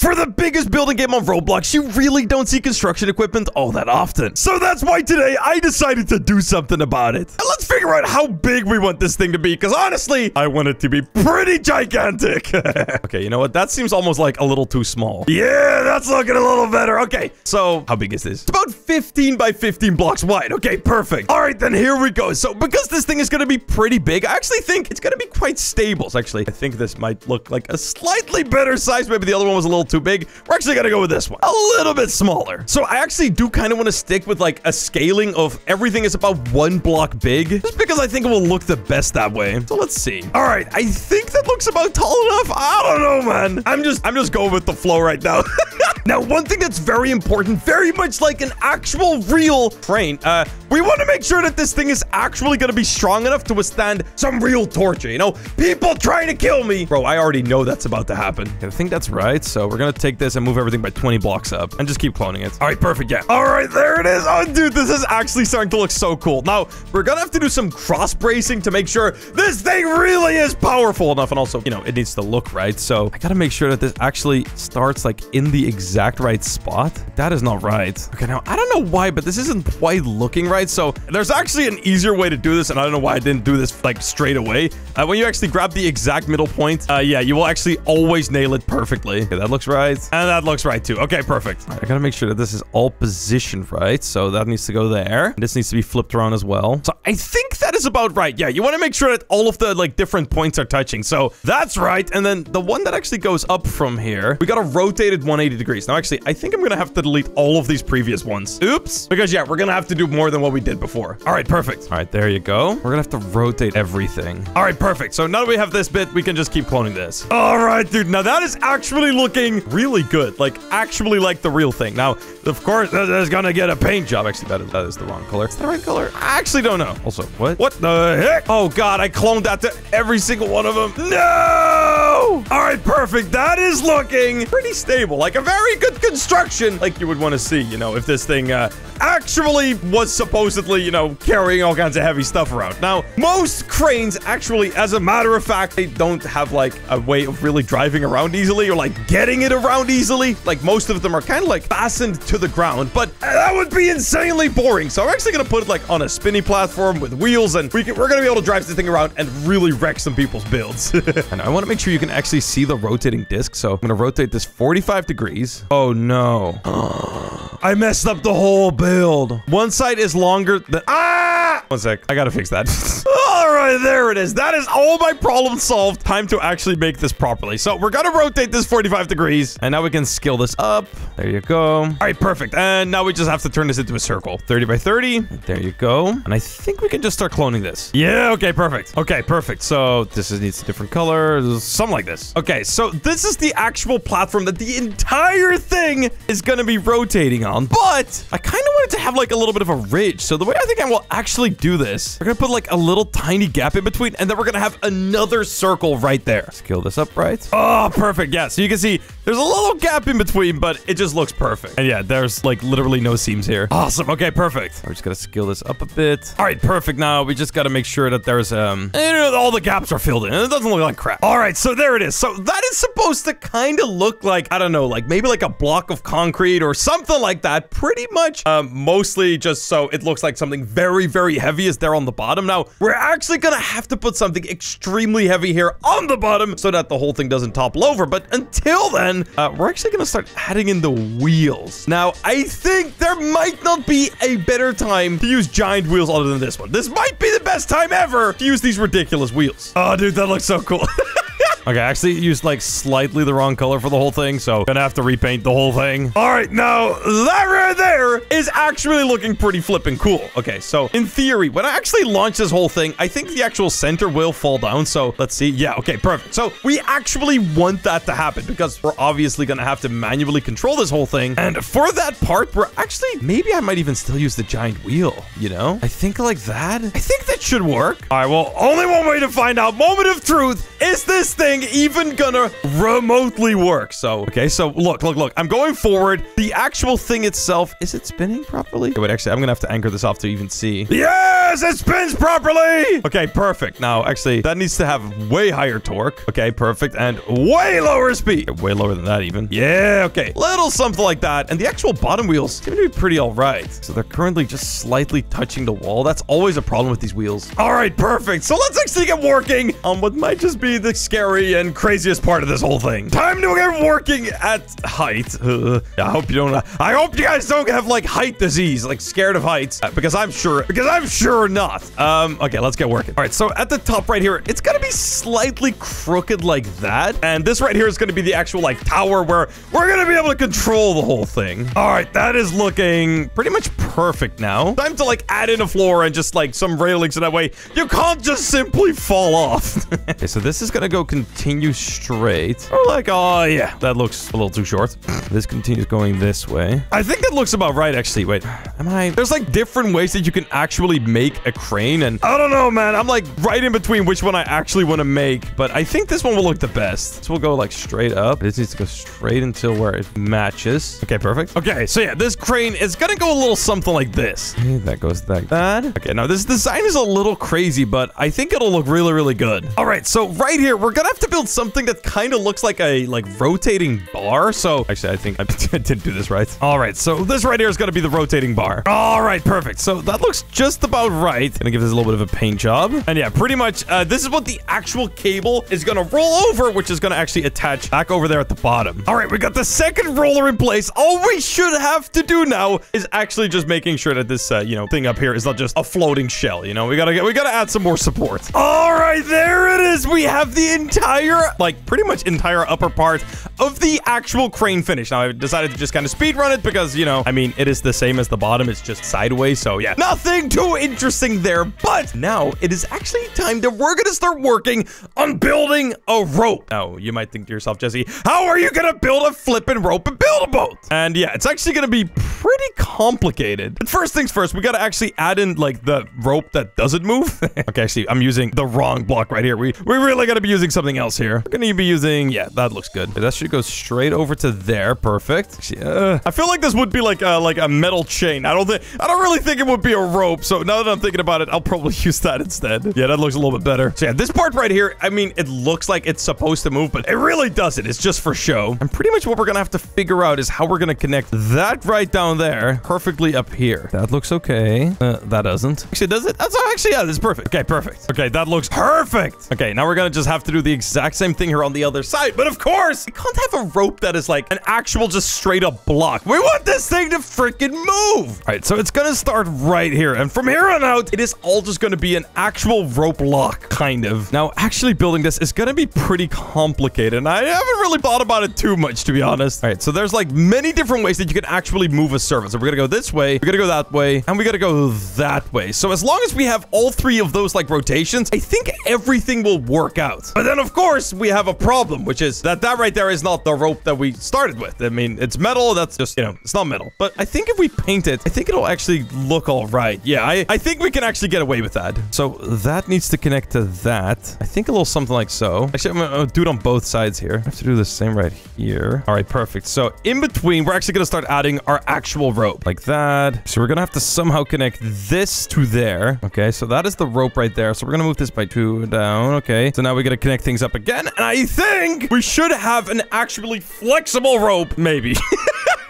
For the biggest building game on Roblox, you really don't see construction equipment all that often. So that's why today I decided to do something about it. And let's figure out how big we want this thing to be, because honestly, I want it to be pretty gigantic. okay, you know what? That seems almost like a little too small. Yeah, that's looking a little better. Okay, so how big is this? It's about 15 by 15 blocks wide. Okay, perfect. All right, then here we go. So because this thing is going to be pretty big, I actually think it's going to be quite stable. So actually, I think this might look like a slightly better size. Maybe the other one was a little too big. We're actually to go with this one. A little bit smaller. So I actually do kind of want to stick with like a scaling of everything is about one block big. Just because I think it will look the best that way. So let's see. All right, I think that looks about tall enough. I don't know, man. I'm just, I'm just going with the flow right now. now, one thing that's very important, very much like an actual real train, uh, we want to make sure that this thing is actually going to be strong enough to withstand some real torture, you know? People trying to kill me. Bro, I already know that's about to happen. I think that's right. So we're going to take this and move everything by 20 blocks up and just keep cloning it. All right, perfect. Yeah. All right, there it is. Oh, dude, this is actually starting to look so cool. Now, we're going to have to do some cross bracing to make sure this thing really is powerful enough. And also, you know, it needs to look right. So I got to make sure that this actually starts like in the exact right spot. That is not right. Okay, now I don't know why, but this isn't quite looking right. So there's actually an easier way to do this. And I don't know why I didn't do this like straight away. Uh, when you actually grab the exact middle point, uh, yeah, you will actually always nail it perfectly. Okay, that looks right. And that looks right too. Okay, perfect. Right, I gotta make sure that this is all positioned right. So that needs to go there. This needs to be flipped around as well. So I think that is about right. Yeah, you want to make sure that all of the like different points are touching. So that's right. And then the one that actually goes up from here, we got to rotate it 180 degrees. Now, actually, I think I'm going to have to delete all of these previous ones. Oops. Because yeah, we're going to have to do more than what we did before. All right, perfect. All right, there you go. We're going to have to rotate everything. All right, perfect. So now that we have this bit, we can just keep cloning this. All right, dude. Now that is actually looking really good. Like actually like the real thing. Now, of course, that is going to get a paint job. Actually, that is, that is the wrong color. Is that the right color? I actually don't know. Also, what? What the heck? Oh, God. I cloned that to every single one of them. No! All right, perfect. That is looking pretty stable. Like a very good construction. Like you would want to see, you know, if this thing uh, actually was supposedly, you know, carrying all kinds of heavy stuff around. Now, most cranes actually, as a matter of fact, they don't have like a way of really driving around easily or like getting it around easily. Like most of them are kind of like fastened to the ground, but that would be insanely boring. So I'm actually going to put it like on a spinny platform with wheels and we can, we're going to be able to drive this thing around and really wreck some people's builds. and I want to make sure you can actually see the rotating disc. So I'm going to rotate this 45 degrees. Oh no. I messed up the whole build. One side is longer than... Ah! One sec. I gotta fix that. all right, there it is. That is all my problems solved. Time to actually make this properly. So we're gonna rotate this 45 degrees. And now we can scale this up. There you go. All right, perfect. And now we just have to turn this into a circle. 30 by 30. There you go. And I think we can just start cloning this. Yeah, okay, perfect. Okay, perfect. So this is, needs a different color. Something like this. Okay, so this is the actual platform that the entire thing is gonna be rotating on. But I kind of wanted to have like a little bit of a ridge. So the way I think I will actually do this, we're gonna put like a little tiny gap in between, and then we're gonna have another circle right there. Scale this up, right? Oh, perfect. Yeah, so you can see there's a little gap in between, but it just looks perfect. And yeah, there's like literally no seams here. Awesome. Okay, perfect. We're just gonna scale this up a bit. All right, perfect. Now we just gotta make sure that there's um, all the gaps are filled in. It doesn't look like crap. All right, so there it is. So that is supposed to kind of look like I don't know, like maybe like a block of concrete or something like that. Pretty much, um, mostly just so it looks like something very, very heavy is there on the bottom. Now we're actually gonna have to put something extremely heavy here on the bottom so that the whole thing doesn't topple over. But until then, uh, we're actually gonna start adding in the wheels. Now, I think there might not be a better time to use giant wheels other than this one. This might be the best time ever to use these ridiculous wheels. Oh, dude, that looks so cool. Okay, I actually used like slightly the wrong color for the whole thing, so gonna have to repaint the whole thing. All right, now that right there is actually looking pretty flipping cool. Okay, so in theory, when I actually launch this whole thing, I think the actual center will fall down. So let's see. Yeah, okay, perfect. So we actually want that to happen because we're obviously gonna have to manually control this whole thing. And for that part, we're actually, maybe I might even still use the giant wheel, you know? I think like that. I think that should work. All right, well, only one way to find out. Moment of truth. Is this thing thing even gonna remotely work? So, okay, so look, look, look. I'm going forward. The actual thing itself, is it spinning properly? wait, actually, I'm gonna have to anchor this off to even see. Yes, it spins properly. Okay, perfect. Now, actually, that needs to have way higher torque. Okay, perfect. And way lower speed. Way lower than that even. Yeah, okay. Little something like that. And the actual bottom wheels seem to be pretty all right. So they're currently just slightly touching the wall. That's always a problem with these wheels. All right, perfect. So let's actually get working on what might just be the scary and craziest part of this whole thing. Time to get working at height. Uh, I hope you don't. I hope you guys don't have like height disease, like scared of heights, uh, because I'm sure, because I'm sure not. Um, okay, let's get working. All right, so at the top right here, it's gonna be slightly crooked like that, and this right here is gonna be the actual like tower where we're gonna be able to control the whole thing. All right, that is looking pretty much perfect now. Time to like add in a floor and just like some railings so that way you can't just simply fall off. okay, so this is gonna go continue straight. Or like, oh yeah, that looks a little too short. this continues going this way. I think it looks about right, actually. Wait, am I? There's like different ways that you can actually make a crane, and I don't know, man. I'm like right in between which one I actually want to make, but I think this one will look the best. So we'll go like straight up. This needs to go straight until where it matches. Okay, perfect. Okay, so yeah, this crane is gonna go a little something like this. Okay, that goes like that. Okay, now this design is a little crazy, but I think it'll look really, really good. All right, so right here, we're gonna have to build something that kind of looks like a like rotating bar. So actually, I think I didn't do this right. All right, so this right here is gonna be the rotating bar. All right, perfect. So that looks just about right. Gonna give this a little bit of a paint job. And yeah, pretty much, uh, this is what the actual cable is gonna roll over, which is gonna actually attach back over there at the bottom. All right, we got the second roller in place. All we should have to do now is actually just making sure that this, uh, you know, thing up here is not just a floating shell. You know, we gotta get, we gotta add some more support. All right, there it is. We have the entire, like, pretty much entire upper part of the actual crane finish. Now, I decided to just kind of speed run it because, you know, I mean, it is the same as the bottom. It's just sideways. So yeah, nothing too interesting there. But now it is actually time that we're gonna start working on building a rope. Now, you might think to yourself, Jesse, how are you gonna build a flipping rope and build a boat? And yeah, it's actually gonna be pretty complicated. But first things first, we gotta actually add in like the rope that doesn't move. okay, see, I'm using the wrong block right here. We we really gotta be using something else here. We're gonna be using, yeah, that looks good. That should go straight over to there. Perfect. Uh, I feel like this would be like a, like a metal chain. I don't think, I don't really think it would be a rope. So now that I'm thinking about it, I'll probably use that instead. Yeah, that looks a little bit better. So yeah, this part right here, I mean, it looks like it's supposed to move, but it really doesn't. It's just for show. And pretty much what we're gonna have to figure out is how we're gonna connect that right down there perfectly up here. That looks okay. Uh, that doesn't. Actually, does it? That's actually, yeah, that's perfect. Okay, perfect. Okay, that looks perfect. Okay, now we're gonna just have to do the exact same thing here on the other side. But of course, we can't have a rope that is like an actual just straight up block. We want this thing to freaking move. All right, so it's gonna start right here. And from here on out, it is all just gonna be an actual rope lock, kind of. Now, actually building this is gonna be pretty complicated. And I haven't really thought about it too much, to be honest. All right, so there's like many different ways that you can actually move a surface. So we're gonna go this way, we're gonna go that way, and we gotta go that way. So as long as we have all three of those like rotations, I think everything will work out. But then of course, we have a problem, which is that that right there is not the rope that we started with. I mean, it's metal. That's just, you know, it's not metal. But I think if we paint it, I think it'll actually look all right. Yeah, I, I think we can actually get away with that. So that needs to connect to that. I think a little something like so. Actually, I'm gonna do it on both sides here. I have to do the same right here. All right, perfect. So in between, we're actually gonna start adding our actual rope like that. So we're gonna have to somehow connect this to there. Okay, so that is the rope right there. So we're gonna move this by two down. Okay, so now we gotta connect things up again. And I think we should have an actually flexible rope, maybe.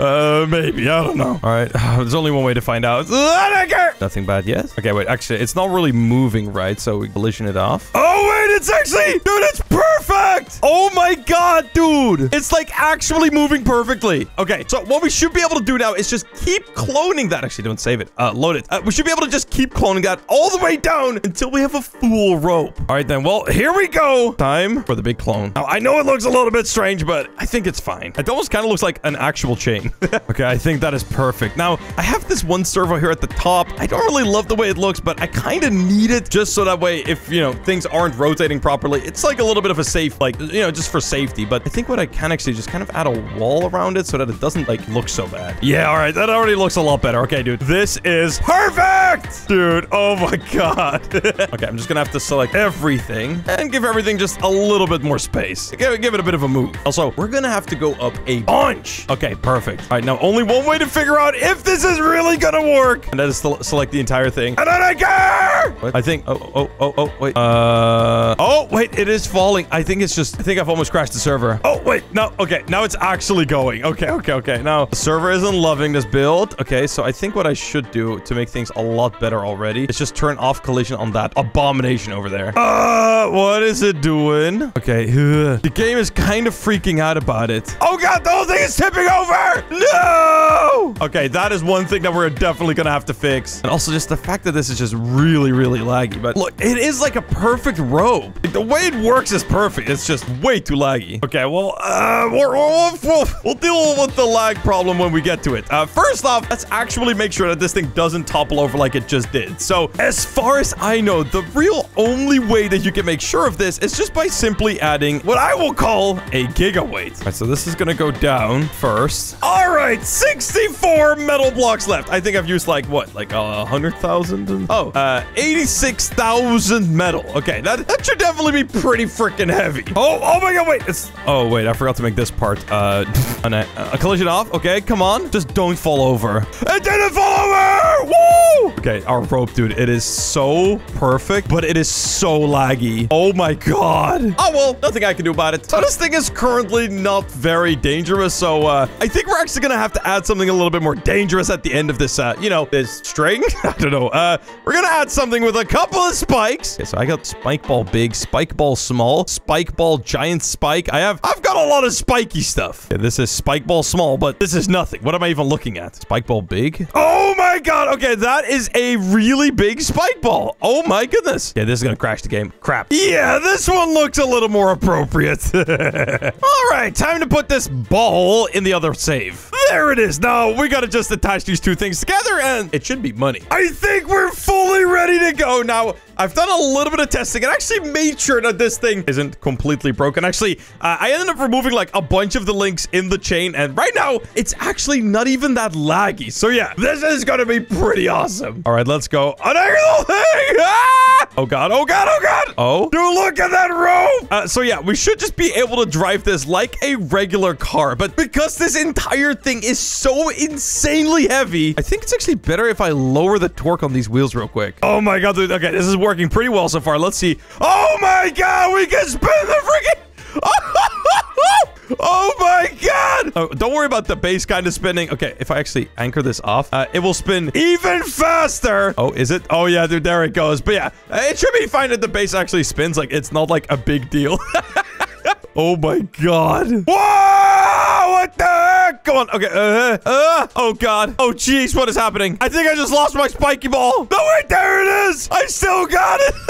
Uh, maybe. I don't know. All right. There's only one way to find out. Nothing bad yet? Okay, wait. Actually, it's not really moving, right? So we collision it off. Oh, wait. It's actually... Dude, it's perfect. Oh, my God, dude. It's, like, actually moving perfectly. Okay, so what we should be able to do now is just keep cloning that. Actually, don't save it. Uh, load it. Uh, we should be able to just keep cloning that all the way down until we have a full rope. All right, then. Well, here we go. Time for the big clone. Now, I know it looks a little bit strange, but I think it's fine. It almost kind of looks like an actual chain. okay, I think that is perfect. Now, I have this one servo here at the top. I don't really love the way it looks, but I kind of need it just so that way if, you know, things aren't rotating properly, it's like a little bit of a safe, like, you know, just for safety. But I think what I can actually just kind of add a wall around it so that it doesn't, like, look so bad. Yeah, all right. That already looks a lot better. Okay, dude. This is perfect! Dude, oh my god. okay, I'm just gonna have to select everything and give everything just a little bit more space. Give it a bit of a move. Also, we're gonna have to go up a bunch. Okay, perfect. All right, now only one way to figure out if this is really gonna work. And that is to select the entire thing. And I care! What? I think, oh, oh, oh, oh, wait. Uh, oh, wait, it is falling. I think it's just, I think I've almost crashed the server. Oh, wait, no, okay, now it's actually going. Okay, okay, okay. Now, the server isn't loving this build. Okay, so I think what I should do to make things a lot better already is just turn off collision on that abomination over there. Uh, what is it doing? Okay, the game is kind of freaking out about it. Oh god, the whole thing is tipping over! No! Okay, that is one thing that we're definitely gonna have to fix. And also just the fact that this is just really, really laggy. But look, it is like a perfect rope. Like, the way it works is perfect. It's just way too laggy. Okay, well, uh, we'll, we'll, we'll deal with the lag problem when we get to it. Uh, first off, let's actually make sure that this thing doesn't topple over like it just did. So, as far as I know, the real only way that you can make sure of this is just by simply adding what I will call a gigaweight. All right, so this is gonna go down first. All right, 64 metal blocks left. I think I've used like, what, like a hundred thousand? Oh, uh, 86,000 metal. Okay, that, that should definitely be pretty freaking heavy. Oh, oh my god, wait. It's, oh, wait, I forgot to make this part. Uh, a, a collision off. Okay, come on. Just don't fall over. It didn't fall over! Woo! Okay, our rope, dude, it is so perfect, but it is so laggy. Oh my god. Oh, well, nothing I can do about it. So this thing is currently not very dangerous, so uh, I think we're actually gonna have to add something a little bit more dangerous at the end of this, uh, you know, this string. I don't know. Uh, we're gonna add something with a couple of spikes. Okay, so I got spike ball big, spike ball small, spike ball giant spike. I have, I've got a lot of spiky stuff. Okay, this is spike ball small, but this is nothing. What am I even looking at? Spike ball big? Oh my god. Okay, that is a really big spike ball. Oh my goodness. Yeah, this is gonna crash the game. Crap. Yeah, this one looks a little more appropriate. All right, time to put this ball in the other save. There it is. Now, we gotta just attach these two things together and it should be money. I think we're fully ready to go. Now, I've done a little bit of testing and actually made sure that this thing isn't completely broken. Actually, uh, I ended up removing like a bunch of the links in the chain and right now it's actually not even that laggy. So yeah, this is gonna be pretty awesome. All right, let's go. Thing! Ah! Oh god, oh god, oh god! Oh, dude, look at that rope! Uh, so yeah, we should just be able to drive this like a regular car, but because this entire thing is so insanely heavy, I think it's actually better if I lower the torque on these wheels real quick. Oh my god, dude, okay, this is working pretty well so far. Let's see. Oh my god, we can spin the freaking... Oh my god! Oh, don't worry about the base kind of spinning. Okay, if I actually anchor this off, uh, it will spin even faster. Oh, is it? Oh yeah, dude, there it goes. But yeah, it should be fine that the base actually spins. Like, it's not like a big deal. oh my god. Whoa! What the heck? Come on. Okay. Uh, uh, oh god. Oh jeez, what is happening? I think I just lost my spiky ball. No, wait, there it is. I still got it.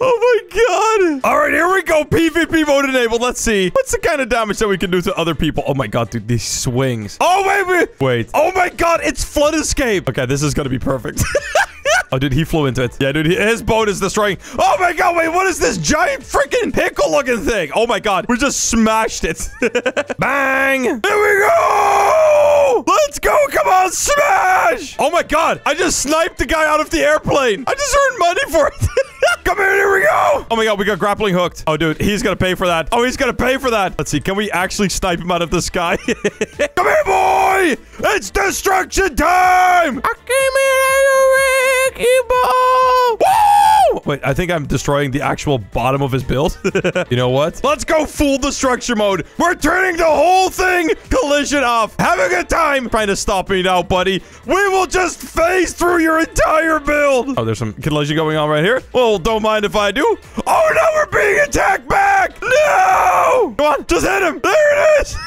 Oh my god. All right, here we go. PvP mode enabled. Let's see. What's the kind of damage that we can do to other people? Oh my god, dude. These swings. Oh, wait, wait. Wait. Oh my god. It's flood escape. Okay, this is going to be perfect. Oh, dude, he flew into it. Yeah, dude, his boat is destroying. Oh my god, wait, what is this giant freaking pickle looking thing? Oh my god, we just smashed it. Bang! Here we go! Let's go, come on, smash! Oh my god, I just sniped the guy out of the airplane. I just earned money for it. Come here, here we go. Oh my god, we got grappling hooked. Oh, dude, he's gonna pay for that. Oh, he's gonna pay for that. Let's see, can we actually snipe him out of the sky? Come here, boy! It's destruction time! I came here, Woo! Wait, I think I'm destroying the actual bottom of his build. you know what? Let's go full destruction mode. We're turning the whole thing collision off. Have a good time trying to stop me now, buddy. We will just phase through your entire build. Oh, there's some collision going on right here. Well, don't mind if I do. Oh, no, we're being attacked back. No! Come on, just hit him. There it is.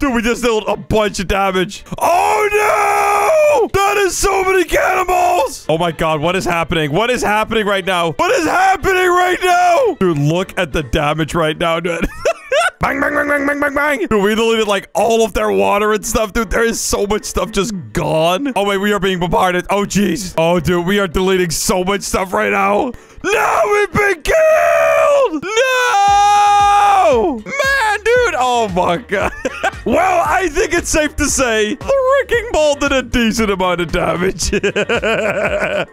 Dude, we just dealt a bunch of damage. Oh, no! That is so many cannonballs! Oh, my God. What is happening? What is happening right now? What is happening right now? Dude, look at the damage right now, dude. Bang, bang, bang, bang, bang, bang, bang. Dude, we deleted like all of their water and stuff, dude. There is so much stuff just gone. Oh, wait, we are being bombarded. Oh, jeez. Oh, dude, we are deleting so much stuff right now. No, we've been killed! No! Man! Oh my god. well, I think it's safe to say the wrecking ball did a decent amount of damage.